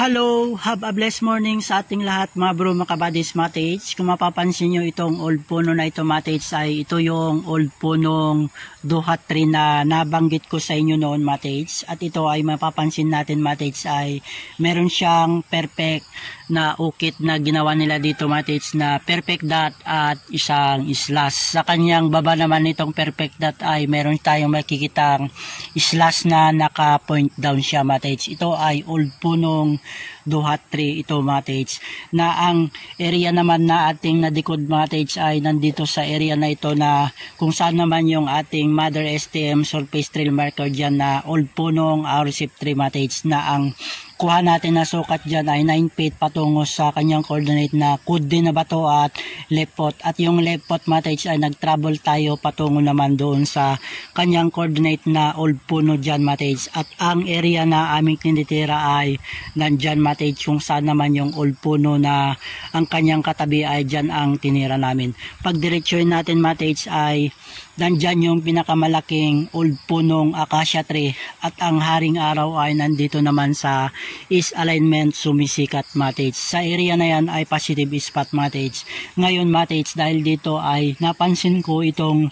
Hello, have a blessed morning sa ating lahat mga bro, mga kabadis, mga tates. Kung mapapansin nyo itong old puno na ito mga tates ay ito yung old punong duhat tree na nabanggit ko sa inyo noon mga tates. At ito ay mapapansin natin mga tates ay meron siyang perfect na ukit na ginawa nila dito mga tates na perfect dot at isang slash. Sa kanyang baba naman nitong perfect dot ay meron tayong makikitang slash na naka point down siya mga tates. Ito ay old punong duhat tree ito mga tates na ang area naman na ating nadikod mga tates ay nandito sa area na ito na kung saan naman yung ating mother STM surface trail marker dyan na old punong RCP tree mga tates na ang kuha natin na sukat dyan ay 9 feet patungo sa kanyang coordinate na could din na bato at left foot. At yung left foot matage ay nag-travel tayo patungo naman doon sa kanyang coordinate na old puno dyan matage. At ang area na aming tinitira ay nandyan matage kung saan naman yung old puno na ang kanyang katabi ay dyan ang tinira namin. Pag diretsyoin natin matage ay nandyan yung pinakamalaking old punong acacia tree at ang haring araw ay nandito naman sa is alignment sumisikat matage. Sa area na yan ay positive spot matage. Ngayon matage dahil dito ay napansin ko itong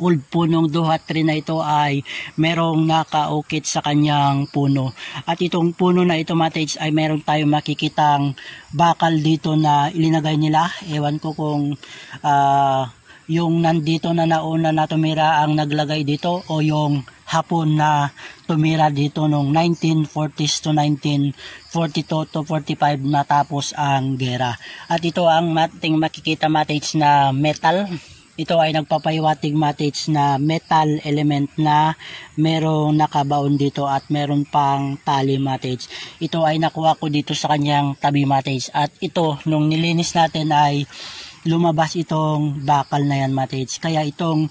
old punong duhat tree na ito ay merong nakaukit sa kanyang puno. At itong puno na ito matage ay meron tayong makikitang bakal dito na ilinagay nila. Ewan ko kung uh, yung nandito na nauna na tumira ang naglagay dito o yung hapon na tumira dito noong 1940s to 1942 to 45 natapos ang gera. At ito ang ating makikita matage na metal. Ito ay nagpapahiwatig matage na metal element na merong nakabaon dito at meron pang tali matage. Ito ay nakuha ko dito sa kanyang tabi matage. At ito, nung nilinis natin ay lumabas itong bakal na yan matage. Kaya itong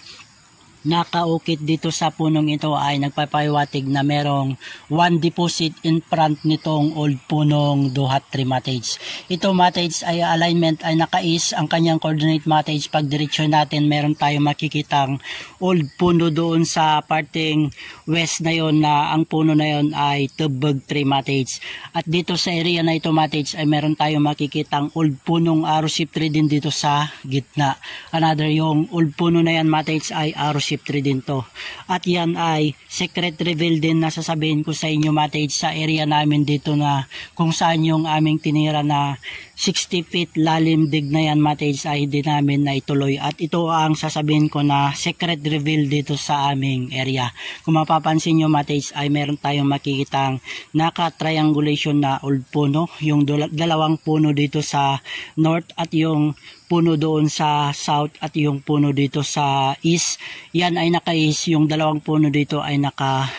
nakaukit dito sa punong ito ay nagpapahiwatig na merong one deposit in front nitong old punong duhat tree matage. Ito matage ay alignment ay nakais ang kanyang coordinate matage pag diretsyon natin meron tayong makikitang old puno doon sa parting west na yon na ang puno na yon ay tubog tree matage. At dito sa area na ito matage ay meron tayong makikitang old punong arrowship tree din dito sa gitna. Another yung old puno na yan matage ay arrowship Ship 3 din to. At yan ay secret reveal din na sasabihin ko sa inyo matage sa area namin dito na kung saan yung aming tinira na 60 feet lalim dig na yan matage ay hindi namin na ituloy. At ito ang sasabihin ko na secret reveal dito sa aming area. Kung mapapansin nyo matage ay meron tayong makikitang naka-triangulation na old puno. Yung dalawang puno dito sa north at yung puno doon sa south at yung puno dito sa east. Yan ay naka-east, yung dalawang puno dito ay naka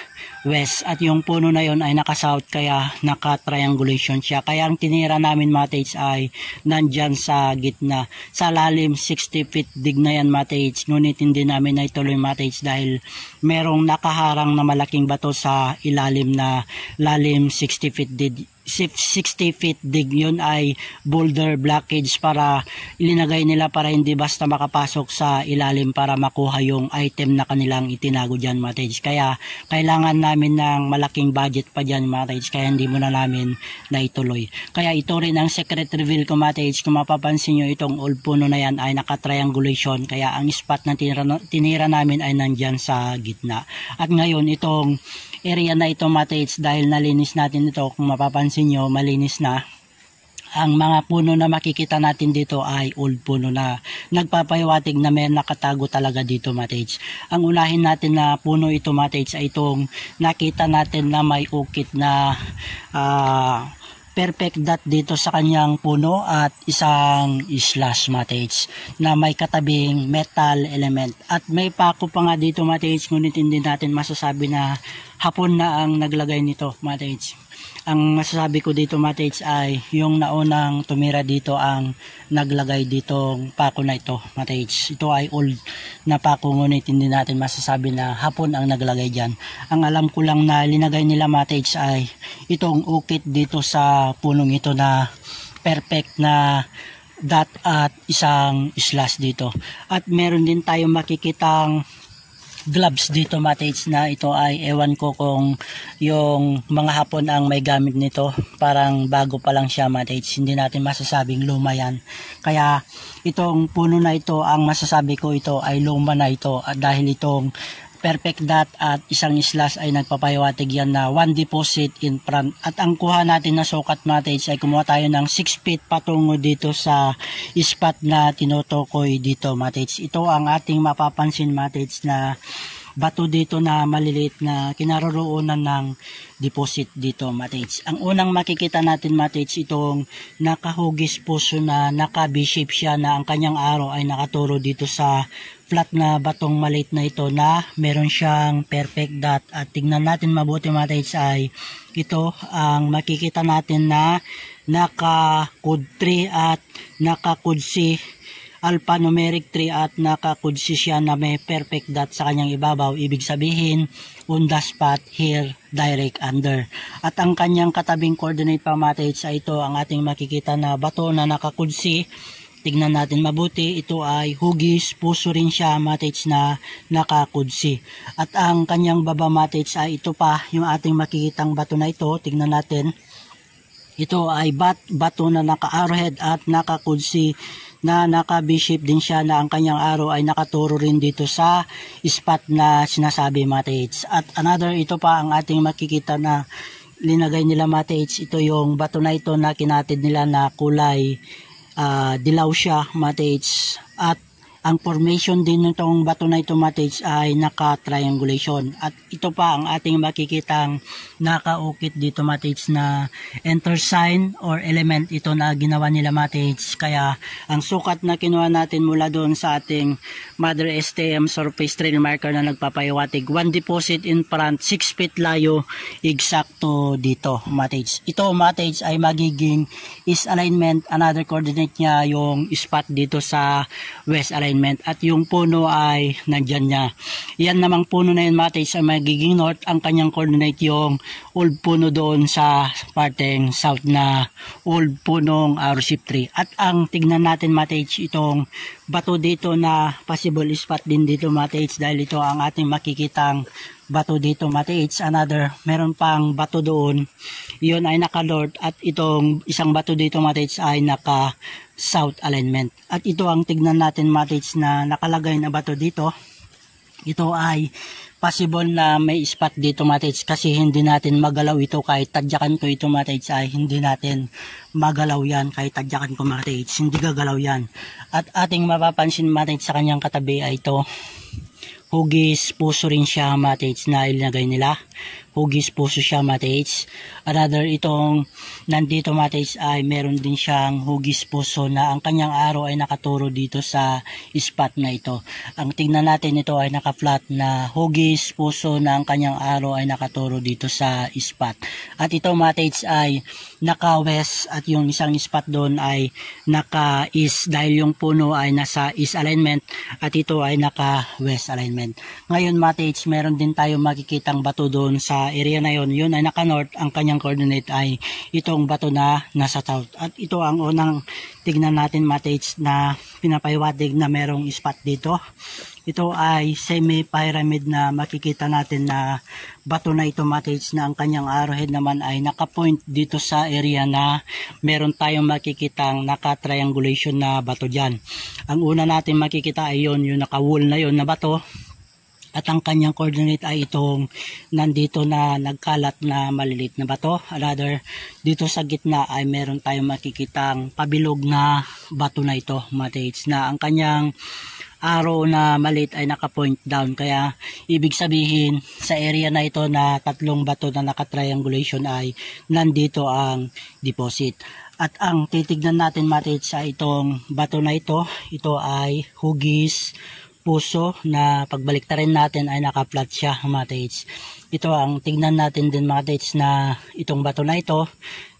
west. At yung puno na yon ay naka south kaya naka triangulation siya. Kaya ang tinira namin matage ay nandyan sa gitna. Sa lalim 60 feet dig na yan matage ngunit hindi namin na ituloy matage dahil merong nakaharang na malaking bato sa ilalim na lalim 60 feet dig 60 feet dig. Yun ay boulder blockage para ilinagay nila para hindi basta makapasok sa ilalim para makuha yung item na kanilang itinago dyan matage kaya kailangan namin ng malaking budget pa dyan matage kaya hindi mo na namin naituloy. Kaya ito rin ang secret reveal ko matage kung mapapansin nyo itong old puno na yan ay naka triangulation kaya ang spot na tinira, tinira namin ay nandyan sa gitna. At ngayon itong area na ito matage dahil nalinis natin ito kung mapapansin nyo malinis na ang mga puno na makikita natin dito ay old puno na nagpapahiwatig na may nakatago talaga dito matage. Ang unahin natin na puno ito matage ay itong nakita natin na may ukit na uh, perfect dot dito sa kanyang puno at isang slash matage na may katabing metal element at may pako pa nga dito matage ngunit hindi natin masasabi na hapon na ang naglagay nito matage ang masasabi ko dito matage ay yung naunang tumira dito ang naglagay ditong pako na ito matage ito ay old na pako ngunit hindi natin masasabi na hapon ang naglagay dyan. Ang alam ko lang na linagay nila matage ay itong ukit dito sa punong ito na perfect na dot at isang slash dito. At meron din tayong makikitang gloves dito mates na ito ay ewan ko kung yung mga hapon ang may gamit nito. Parang bago pa lang siya mates hindi natin masasabing luma yan. Kaya itong puno na ito ang masasabi ko ito ay luma na ito. At dahil itong perfect dot at isang slash ay nagpapahiwatig yan na one deposit in front at ang kuha natin na sukat matage ay kumuha tayo ng 6 feet patungo dito sa spot na tinutukoy dito matage ito ang ating mapapansin matage na bato dito na maliliit na kinaroroonan ng deposit dito matage. Ang unang makikita natin matage itong nakahugis puso na naka B-shape siya na ang kanyang araw ay nakaturo dito sa flat na batong maliit na ito na meron siyang perfect dot at tignan natin mabuti matage ay ito ang makikita natin na naka code 3 at naka code C alphanumeric 3 at nakakudsi siya na may perfect dot sa kanyang ibabaw. Ibig sabihin, on the spot, here, direct, under. At ang kanyang katabing coordinate pa matrix ay ito ang ating makikita na bato na nakakudsi tignan natin mabuti, ito ay hugis, puso rin siya matrix na nakakudsi. At ang kanyang baba matrix ay ito pa, yung ating makikitang bato na ito, tignan natin. Ito ay bat, bato na naka-arrowhead at nakakudsi na naka B-shape din siya na ang kanyang arrow ay nakaturo rin dito sa spot na sinasabi matrix. At another, ito pa ang ating makikita na linagay nila matrix. Ito yung bato na ito na kinatid nila na kulay uh, dilaw siya matage at ang formation din nitong bato na ito matage ay naka-triangulation. At ito pa ang ating makikitang nakaukit dito matage na enter sign or element ito na ginawa nila matage kaya ang sukat na kinuha natin mula doon sa ating mother STM surface trail marker na nagpapayawatig one deposit in front 6 feet layo eksakto dito matage ito matage ay magiging is alignment another coordinate niya yung spot dito sa west alignment. At yung puno ay nandyan niya. Yan namang puno na yun matis sa magiging north ang kanyang coordinate yung old puno doon sa parteng south na old punong RCP tree. At ang tignan natin matis itong bato dito na possible spot din dito matis dahil ito ang ating makikitang bato dito Mati. another, meron pang bato doon. Yun ay naka north at itong isang bato dito Mati ay naka south alignment. At ito ang tignan natin Mati na nakalagay na bato dito. Ito ay possible na may spot dito Mati kasi hindi natin magalaw ito. Kahit tadyakan ko ito Mati ay hindi natin magalaw yan. Kahit tadyakan ko Mati hindi gagalaw yan. At ating mapapansin Mati sa kanyang katabi ay ito. Hugis puso rin siya mates na ilinagay nila hugis puso siya mates another itong nandito mates ay meron din siyang hugis puso na ang kanyang araw ay nakaturo dito sa spot na ito. Ang tingnan natin ito ay naka flat na hugis puso na ang kanyang araw ay nakaturo dito sa spot. At ito mates ay naka west at yung isang spot doon ay naka east dahil yung puno ay nasa east alignment at ito ay naka west alignment. Ngayon Matage, meron din tayo makikitang bato doon sa area na yon. Yun ay naka-north, ang kanyang coordinate ay itong bato na nasa south. At ito ang unang tignan natin Matage na pinapahiwatig na merong spot dito. Ito ay semi-pyramid na makikita natin na bato na ito matage na ang kanyang arrowhead naman ay naka-point dito sa area na meron tayong makikitang naka-triangulation na bato dyan. Ang una natin makikita ay yun, yung naka-wall na yun na bato at ang kanyang coordinate ay itong nandito na nagkalat na malilit na bato. Rather, dito sa gitna ay meron tayong makikitang pabilog na bato na ito, mates, na ang kanyang arrow na maliit ay naka-point down. Kaya, ibig sabihin, sa area na ito na tatlong bato na naka-triangulation ay nandito ang deposit. At ang titignan natin mates sa itong bato na ito, ito ay hugis, puso na pagbalik rin natin ay naka-flat siya mates. ito ang tignan natin din mga dates na itong bato na ito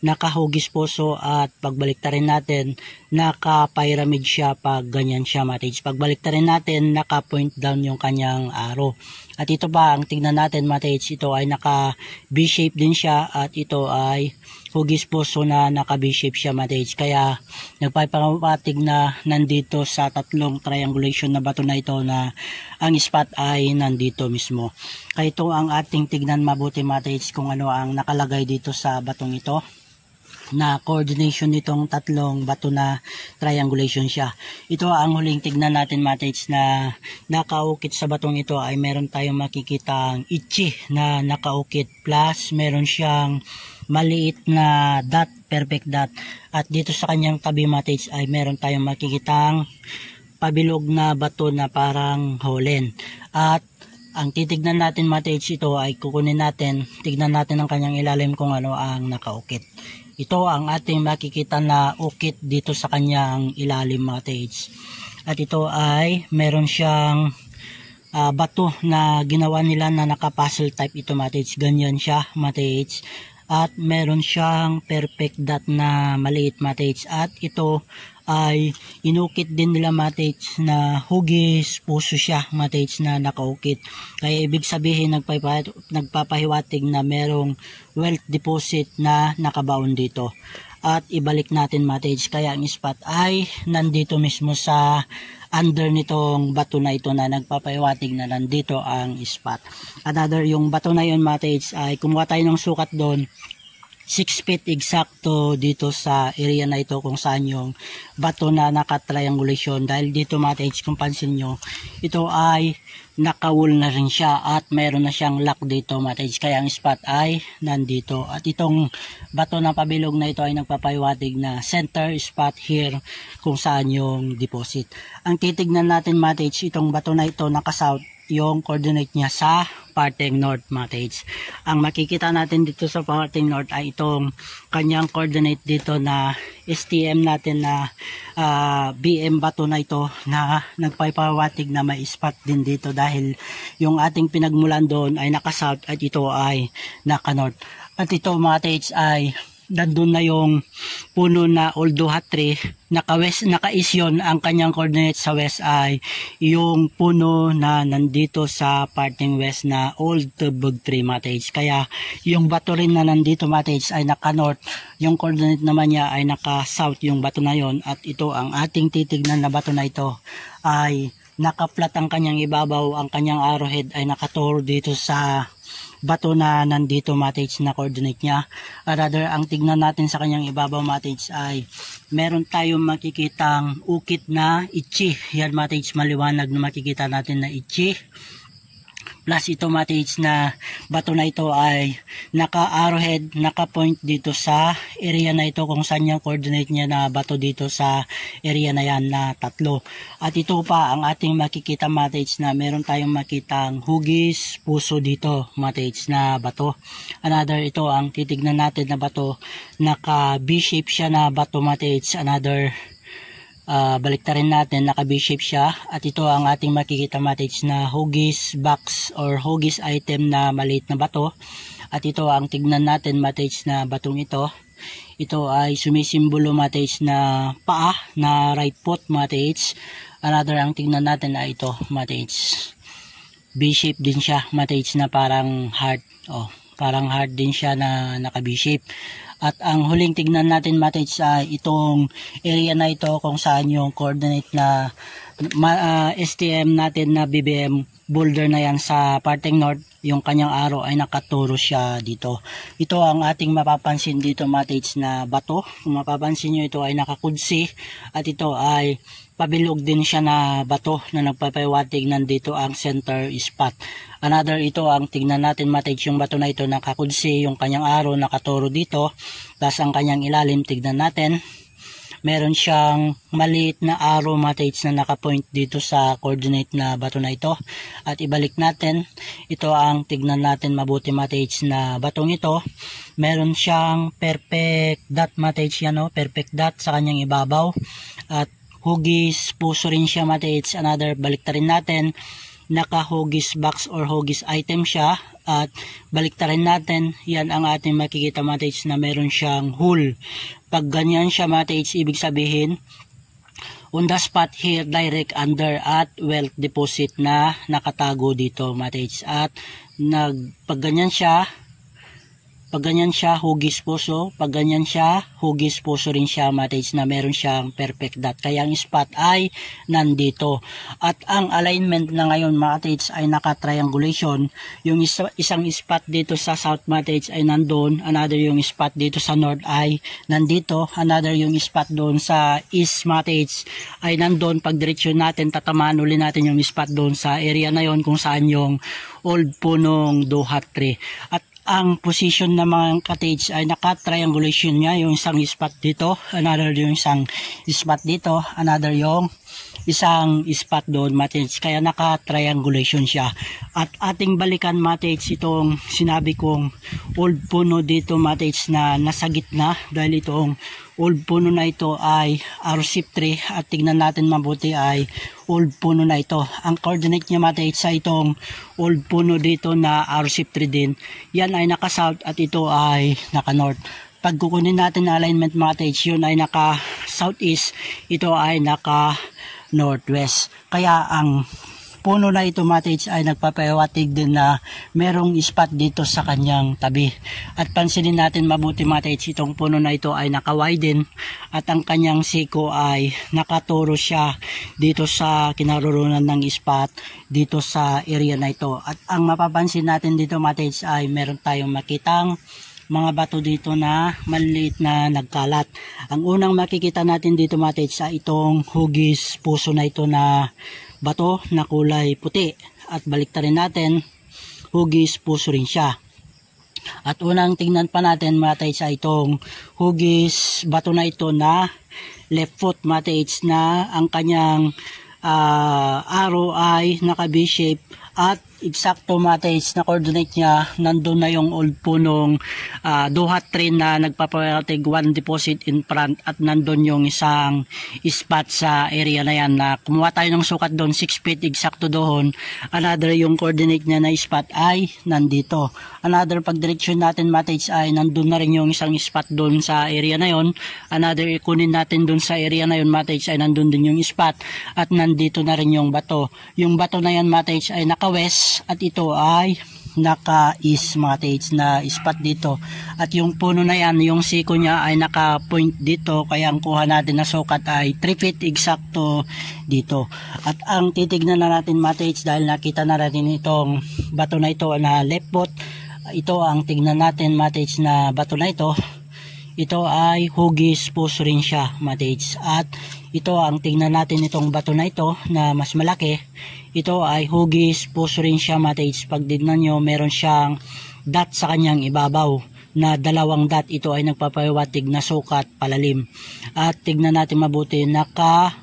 nakahugis puso at pagbalik rin natin naka-pyramid siya pag ganyan siya mga dates pagbalik natin naka-point down yung kanyang arrow at ito ba ang tignan natin mga dates ito ay naka B-shape din siya at ito ay hugis puso na naka B-shape siya matage. Kaya nagpapapatig na nandito sa tatlong triangulation na bato na ito na ang spot ay nandito mismo. Kaya ito ang ating tignan mabuti matage kung ano ang nakalagay dito sa batong ito na coordination nitong tatlong bato na triangulation siya. Ito ang huling tignan natin mates na nakaukit sa batong ito ay meron tayong makikitang ichi na nakaukit plus meron siyang maliit na dot, perfect dot. At dito sa kanyang tabi mates ay meron tayong makikitang pabilog na bato na parang holen. At ang titignan natin mates ito ay kukunin natin, tignan natin ang kanyang ilalim kung ano ang nakaukit. Ito ang ating makikita na ukit dito sa kanyang ilalim mates. At ito ay meron siyang uh, bato na ginawa nila na naka-puzzle type ito mates. Ganyan siya mates at meron siyang perfect dot na maliit mates at ito ay inukit din nila mates na hugis puso siya mates na nakaukit. Kaya ibig sabihin nagpapa, nagpapahiwatig na merong wealth deposit na nakabaon dito. At ibalik natin mates kaya ang spot ay nandito mismo sa under nitong bato na ito na nagpapahiwatig na nandito ang spot. Another, yung bato na yun mates ay kumuha tayo ng sukat doon 6 feet exacto dito sa area na ito kung saan yung bato na naka-triangulation dahil dito matage kung pansin nyo ito ay nakawul na rin siya at mayroon na siyang lock dito matage kaya ang spot ay nandito. At itong bato na pabilog na ito ay nagpapahiwatig na center spot here kung saan yung deposit. Ang titignan natin matage itong bato na ito naka south yung coordinate niya sa parteng north matage. Ang makikita natin dito sa parteng north ay itong kanyang coordinate dito na STM natin na uh, ah, BM bato na ito na nagpapawatig na may spot din dito dahil yung ating pinagmulan doon ay naka south at ito ay naka north. At ito matage ay nandun na yung puno na Oldo Tree naka-west, naka-isyon ang kanyang coordinate sa west ay yung puno na nandito sa parting west na Old Tubog Tree Matage. Kaya yung bato rin na nandito Matage ay naka-north, yung coordinate naman niya ay naka-south yung bato na yon at ito ang ating titignan na bato na ito ay naka-flat ang kanyang ibabaw, ang kanyang arrowhead ay nakaturo dito sa bato na nandito matage na coordinate niya. Uh, rather, ang tignan natin sa kanyang ibabaw matage ay meron tayong makikitang ukit na ichi. Yan matage maliwanag na makikita natin na ichi plus ito matage na bato na ito ay naka arrowhead naka point dito sa area na ito kung saan yung coordinate niya na bato dito sa area na yan na tatlo. At ito pa ang ating makikita matage na meron tayong makitang hugis puso dito matage na bato. Another ito ang titignan natin na bato. Naka B shape siya na bato matage another uh, baliktarin natin naka B-shape siya. At ito ang ating makikita matage na hugis box or hugis item na maliit na bato. At ito ang tignan natin matage na batong ito. Ito ay sumisimbolo matage na paa na right foot matage another ang tignan natin ay ito matage B-shape din siya matage na parang heart. Oh parang hard din siya na naka B-shape at ang huling tignan natin matage sa itong area na ito kung saan yung coordinate na uh, ah, STM natin na BBM boulder na yan sa parteng north yung kanyang araw ay nakaturo siya dito. Ito ang ating mapapansin dito matage na bato. Kung mapapansin nyo ito ay nakakudsi. At ito ay pabilog din siya na bato na nagpapawatig nandito ang center spot Another ito ang tignan natin matage yung bato na ito nakakudsi yung kanyang araw nakaturo dito. Tapos ang kanyang ilalim tignan natin. Meron siyang maliit na arrow matage na nakapoint dito sa coordinate na bato na ito. At ibalik natin. Ito ang tignan natin mabuti matage na batong ito. Meron siyang perfect dot matage yan o. Perfect dot sa kanyang ibabaw. At hugis puso rin siya matage. Another balik rin natin. Naka hugis box or hugis item siya. At baliktarin natin. Yan ang ating makikita mga tates na meron siyang hole pag ganyan siya mga tates ibig sabihin on the spot here direct under at wealth deposit na nakatago dito mga tates at nag pag ganyan siya pag ganyan siya, hugis puso. Pag ganyan siya, hugis puso rin siya, matage na meron siyang perfect dot. Kaya ang spot ay nandito. At ang alignment na ngayon, matage, ay naka-triangulation. Yung isa, isang spot dito sa south matage ay nandun. Another yung spot dito sa north ay nandito. Another yung spot doon sa east matage ay nandun. Pag diretsyon natin, tatamaan uli natin yung spot doon sa area na yon kung saan yung old punong duhat tree. At ang position ng mga cottage ay naka-triangulation niya yung isang spot dito, another yung isang spot dito, another yung isang spot doon matage kaya naka-triangulation siya at ating balikan matage itong sinabi kong old puno dito matage na nasa gitna dahil itong old puno na ito ay RC3 at tignan natin mabuti ay old puno na ito. Ang coordinate niya mate sa itong old puno dito na RC3 din. Yan ay naka south at ito ay naka north. Pag kukunin natin na alignment mga tates, yun ay naka southeast, ito ay naka northwest. Kaya ang puno na ito matage ay nagpapahiwatig din na merong spot dito sa kanyang tabi. At pansinin natin mabuti matage itong puno na ito ay nakawiden at ang kanyang siko ay nakaturo siya dito sa kinaroroonan ng spot dito sa area na ito. At ang mapapansin natin dito matage ay meron tayong makitang mga bato dito na maliit na nagkalat. Ang unang makikita natin dito matage sa itong hugis puso na ito na bato na kulay puti at baliktarin natin hugis puso rin siya at unang tingnan pa natin matay sa itong hugis bato na ito na left foot matates na ang kanyang uh, arrow ay naka V-shape at exacto matis na coordinate niya nandun na yung old punong uh, duhat train na nagpapatig one deposit in front at nandun yung isang spot sa area na yan na kumuha tayo ng sukat doon 6 feet exacto doon. Another yung coordinate niya na spot ay nandito. Another pag direction natin matis ay nandun na rin yung isang spot doon sa area na yon another ikunin natin doon sa area na yon matis ay nandun din yung spot at nandito na rin yung bato. Yung bato na yan matis ay naka west at ito ay naka-is mga tates na spot dito. At yung puno na yan yung siko niya ay naka-point dito. Kaya ang kuha natin na sukat ay 3 feet exacto dito. At ang titignan na natin mga tates dahil nakita na natin itong bato na ito na left foot ito ang tignan natin mga tates na bato na ito. Ito ay hugis puso rin siya mga tates at ito ang tingnan natin itong bato na ito na mas malaki. Ito ay hugis puso rin siya matage. Pag dignan nyo meron siyang dot sa kanyang ibabaw na dalawang dot ito ay nagpapahiwatig na sukat palalim. At tignan natin mabuti naka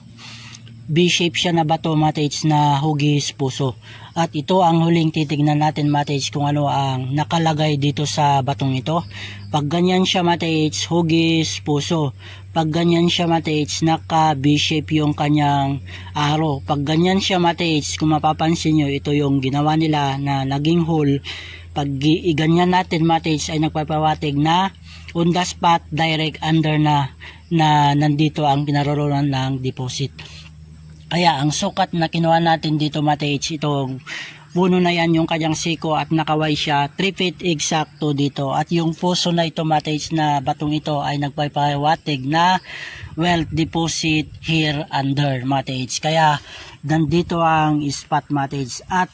B-shape siya na bato matage na hugis puso. At ito ang huling titignan natin matage kung ano ang nakalagay dito sa batong ito. Pag ganyan siya matage hugis puso. Pag ganyan siya matage naka B-shape yung kanyang arrow. Pag ganyan siya matage kung mapapansin nyo ito yung ginawa nila na naging hole. Pag ganyan natin matage ay nagpapawatig na on the spot direct under na na nandito ang kinaroroonan ng deposit. Kaya ang sukat na kinuha natin dito Matech itong puno na yan yung kanyang siko at nakaway siya 3 feet exacto dito. At yung puso na ito Matech na batong ito ay nagpapawatig na wealth deposit here under Matech kaya nandito ang spot Matech at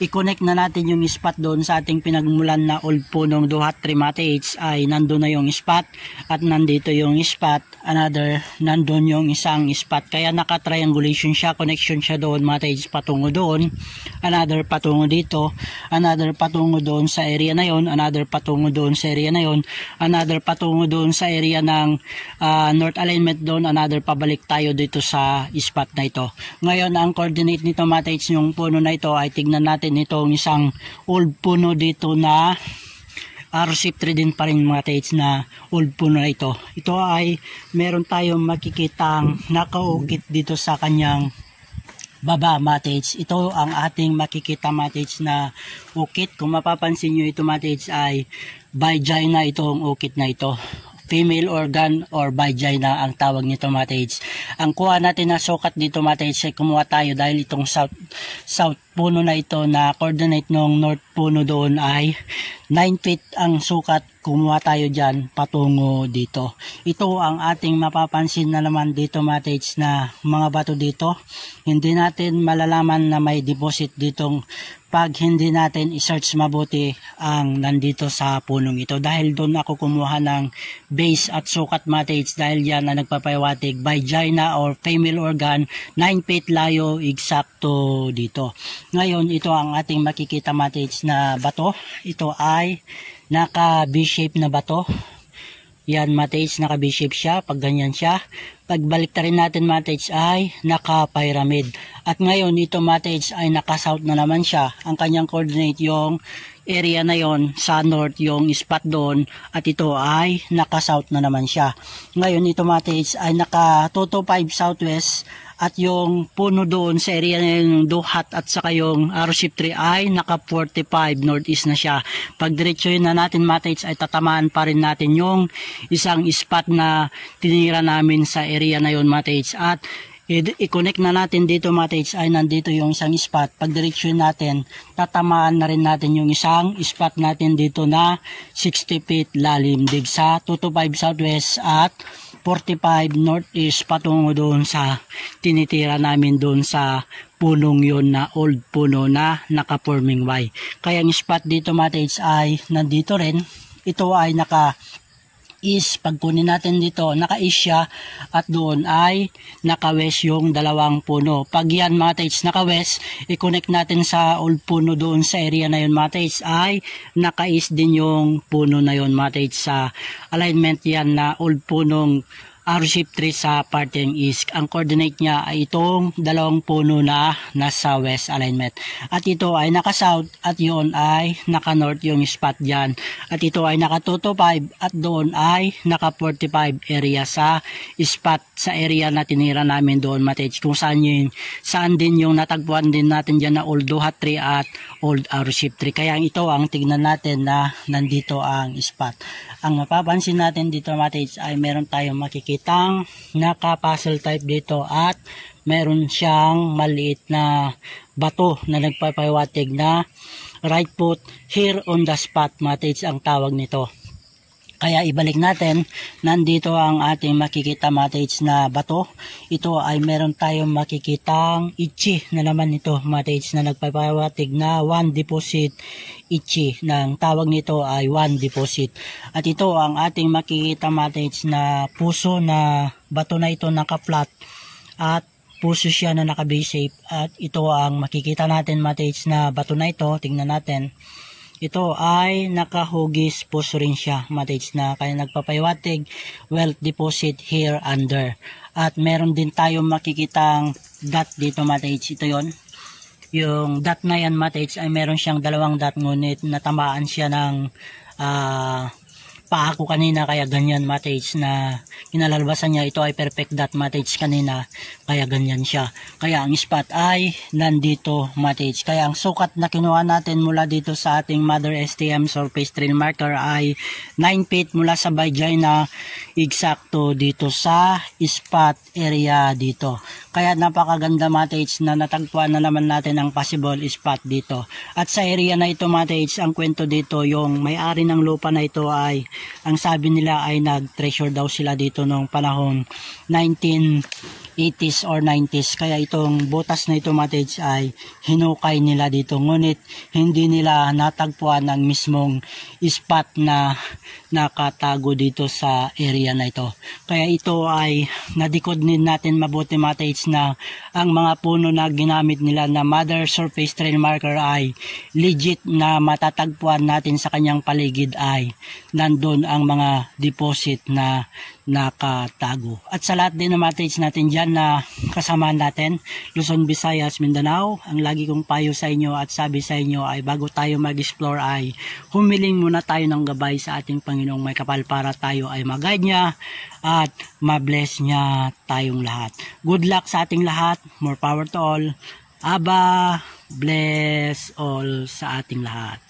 i-connect na natin yung spot doon sa ating pinagmulan na old punong duhat trimatics ay nandun na yung spot at nandito yung spot another nandun yung isang spot. Kaya naka triangulation siya connection siya doon matics patungo doon another patungo dito another patungo doon sa area na yon another patungo doon sa area na yon another patungo doon sa area ng uh, north alignment doon another pabalik tayo dito sa spot na ito. Ngayon ang coordinate nito matics yung puno na ito ay tignan natin itong isang old puno dito na RC3 din pa rin mga tates na old puno na ito. Ito ay meron tayong makikitang nakaukit dito sa kanyang baba matage. Ito ang ating makikita matage na ukit. Kung mapapansin nyo ito matage ay vagina itong ukit na ito female organ or vagina ang tawag nito matage. Ang kuha natin na sukat dito matage ay kumuha tayo dahil itong south, south puno na ito na coordinate ng north puno doon ay 9 feet ang sukat kumuha tayo dyan patungo dito. Ito ang ating mapapansin na naman dito matage na mga bato dito. Hindi natin malalaman na may deposit ditong pag hindi natin i-search mabuti ang nandito sa punong ito. Dahil doon ako kumuha ng base at sukat matage dahil yan na nagpapayawatig vagina or female organ 9 feet layo eksakto dito. Ngayon ito ang ating makikita matage na bato. Ito ay naka B-shape na bato. Yan matage naka B-shape siya pag ganyan siya. Pagbalik rin natin matage ay naka pyramid. At ngayon ito matage ay naka south na naman siya. Ang kanyang coordinate yung area na yon sa north yung spot doon at ito ay naka south na naman siya. Ngayon ito matage ay naka 225 southwest at yung puno doon sa area ng Duhat at saka yung Aroship tree ay naka 45 northeast na siya. Pag diretso yun na natin matage ay tatamaan pa rin natin yung isang spot na tinira namin sa area na yon matage at i-connect na natin dito matage ay nandito yung isang spot. Pag direction natin, tatamaan na rin natin yung isang spot natin dito na 60 feet lalim dig sa 225 southwest at 45 northeast patungo doon sa tinitira namin doon sa punong yon na old puno na naka-forming Y. Kaya ang spot dito matage ay nandito rin. Ito ay naka is pag kunin natin dito naka-east siya at doon ay naka-west yung dalawang puno. Pag yan mga tates naka-west i-connect natin sa old puno doon sa area na yun mga tates ay naka-east din yung puno na yun mga tates sa alignment yan na old punong R-shape tree sa parting east. Ang coordinate niya ay itong dalawang puno na nasa west alignment. At ito ay naka-south at yun ay naka-north yung spot dyan. At ito ay naka-225 at doon ay naka-45 area sa spot sa area na tinira namin doon matage. Kung saan yun, saan din yung natagpuan din natin dyan na old duhat tree at old R-shape tree. Kaya ito ang tignan natin na nandito ang spot. Ang mapapansin natin dito matage ay meron tayong makikita kitang naka-puzzle type dito at meron siyang maliit na bato na nagpapawatig na right foot here on the spot matage ang tawag nito. Kaya ibalik natin, nandito ang ating makikita matage na bato. Ito ay meron tayong makikitang ichi na naman ito matage na nagpapawatig na one deposit ichi. Nang tawag nito ay one deposit. At ito ang ating makikita matage na puso na bato na ito naka-flat at puso siya na naka-base shape at ito ang makikita natin matage na bato na ito. Tingnan natin ito ay nakahugis puso rin siya matage na kaya nagpapayawatig wealth deposit here under at meron din tayong makikitang dot dito matage ito yon yung dot na yan matage ay meron siyang dalawang dot ngunit natamaan siya ng uh, paa ko kanina kaya ganyan matage na kinalalbasan niya. Ito ay perfect dot matage kanina kaya ganyan siya. Kaya ang spot ay nandito matage kaya ang sukat na kinuha natin mula dito sa ating mother STM surface trail marker ay 9 feet mula sa vagina eksakto dito sa spot area dito. Kaya napakaganda matage na natagpuan na naman natin ang possible spot dito. At sa area na ito matage ang kwento dito yung may-ari ng lupa na ito ay ang sabi nila ay nag-treasure daw sila dito noong panahon 1980s or 90s. Kaya itong butas na ito matage ay hinukay nila dito. Ngunit hindi nila natagpuan ang mismong spot na nakatago dito sa area na ito. Kaya ito ay nadikod din natin mabuti matage na ang mga puno na ginamit nila na mother surface trail marker ay legit na matatagpuan natin sa kanyang paligid ay nandun ang mga deposit na nakatago. At sa lahat din ng mga trades natin dyan na kasama natin, Luzon, Visayas, Mindanao, ang lagi kong payo sa inyo at sabi sa inyo ay bago tayo mag-explore ay humiling muna tayo ng gabay sa ating Panginoong may kapal para tayo ay mag-guide niya at ma-bless niya tayong lahat. Good luck sa ating lahat. More power to all. Aba, bless all sa ating lahat.